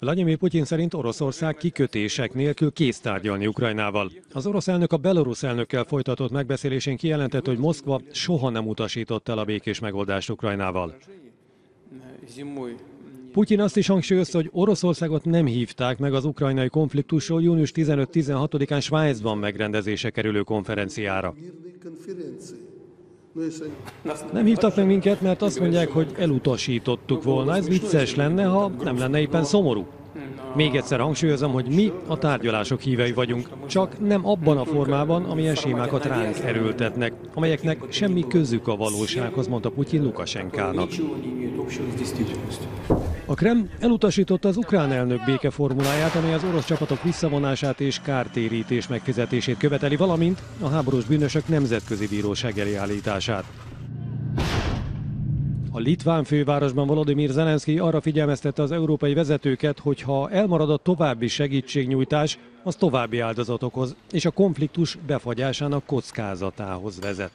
Vladimir Putyin szerint Oroszország kikötések nélkül kész tárgyalni Ukrajnával. Az orosz elnök a belorusz elnökkel folytatott megbeszélésén kijelentett, hogy Moszkva soha nem utasított el a békés megoldást Ukrajnával. Putyin azt is hangsúlyozta, hogy Oroszországot nem hívták meg az ukrajnai konfliktusról június 15-16-án Svájcban megrendezése kerülő konferenciára. Nem hívtak meg minket, mert azt mondják, hogy elutasítottuk volna. Ez vicces lenne, ha nem lenne éppen szomorú. Még egyszer hangsúlyozom, hogy mi a tárgyalások hívei vagyunk, csak nem abban a formában, amilyen sémákat ránk erőltetnek, amelyeknek semmi közük a valósághoz, mondta Putyin Lukasenkának. A Krem elutasította az ukrán elnök békeformuláját, amely az orosz csapatok visszavonását és kártérítés megfizetését követeli, valamint a háborús bűnösök nemzetközi bíróság elé állítását. A litván fővárosban Volodymyr Zelenszky arra figyelmeztette az európai vezetőket, hogy ha elmarad a további segítségnyújtás, az további áldozatokhoz és a konfliktus befagyásának kockázatához vezet.